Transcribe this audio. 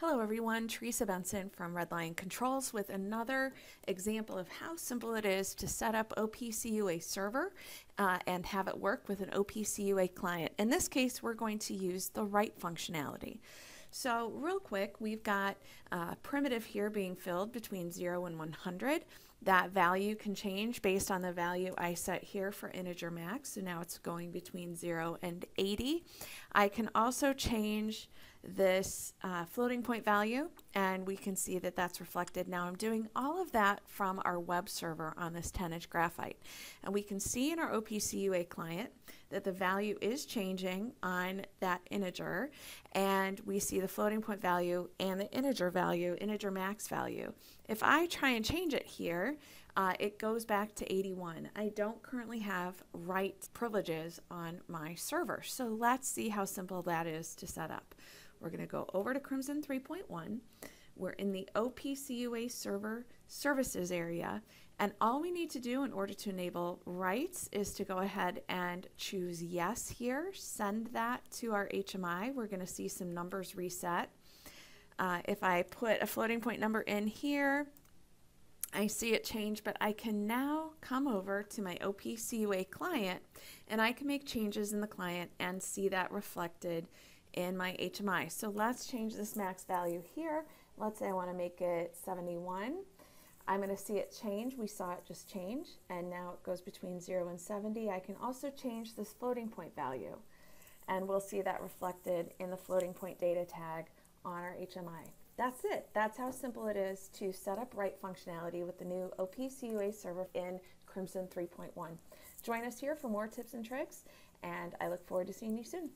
Hello everyone, Teresa Benson from Red Lion Controls with another example of how simple it is to set up OPCUA server uh, and have it work with an OPCUA client. In this case, we're going to use the write functionality. So real quick, we've got a primitive here being filled between 0 and 100. That value can change based on the value I set here for integer max. So now it's going between 0 and 80. I can also change this uh, floating point value and we can see that that's reflected. Now I'm doing all of that from our web server on this 10 inch graphite and we can see in our OPCUA client that the value is changing on that integer and we see the floating point value and the integer value, integer max value. If I try and change it here, uh, it goes back to 81. I don't currently have write privileges on my server. So let's see how simple that is to set up. We're going to go over to Crimson 3.1. We're in the OPCUA server services area. And all we need to do in order to enable writes is to go ahead and choose yes here, send that to our HMI. We're going to see some numbers reset. Uh, if I put a floating point number in here, I see it change, but I can now come over to my OPCUA client and I can make changes in the client and see that reflected in my HMI. So let's change this max value here. Let's say I want to make it 71. I'm going to see it change. We saw it just change, and now it goes between 0 and 70. I can also change this floating point value, and we'll see that reflected in the floating point data tag on our HMI. That's it. That's how simple it is to set up write functionality with the new OPCUA server in Crimson 3.1. Join us here for more tips and tricks, and I look forward to seeing you soon.